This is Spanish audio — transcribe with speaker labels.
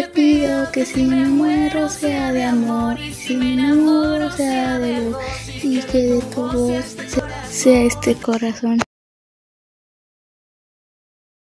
Speaker 1: Te pido que si me muero sea de amor, y si me enamoro sea de luz, y que de tu voz sea este corazón.